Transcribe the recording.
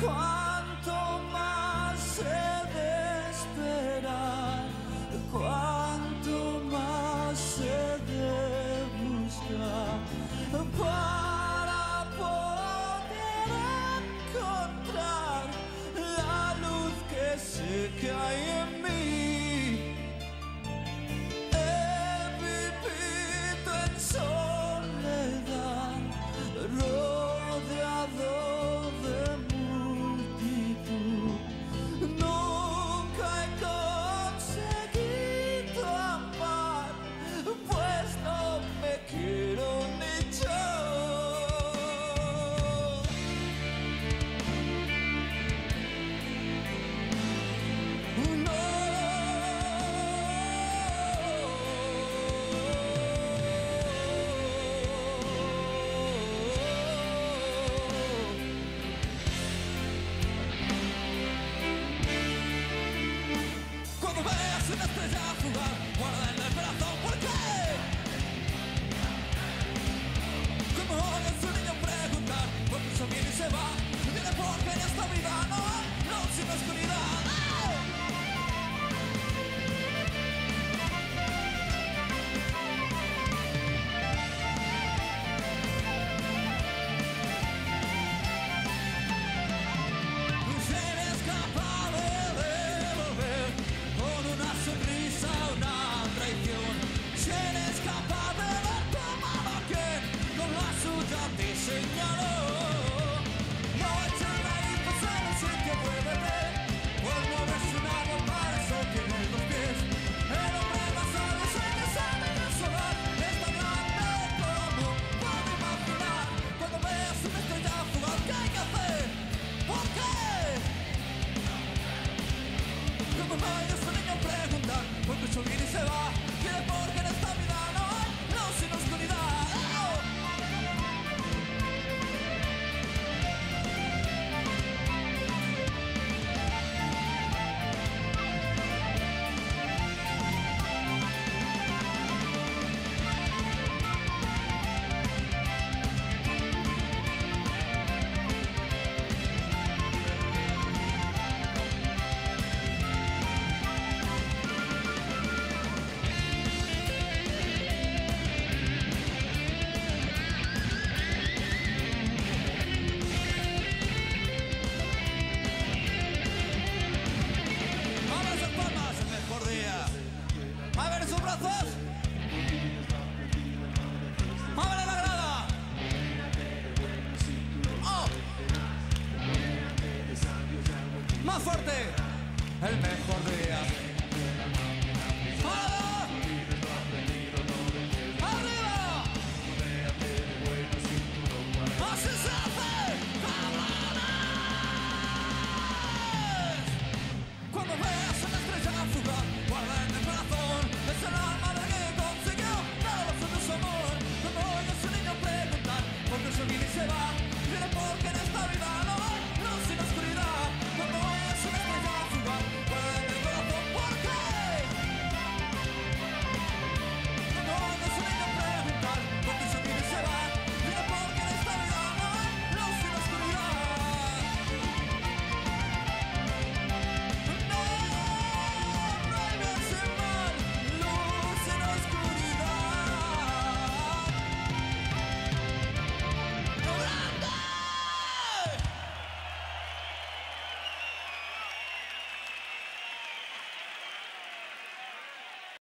call. por mayo preguntar qué se va, quiere porque en esta vida no hay, sin oscuridad. A ver sus brazos. ¡Muévele la grada! ¡Oh! ¡Más fuerte! El mejor día.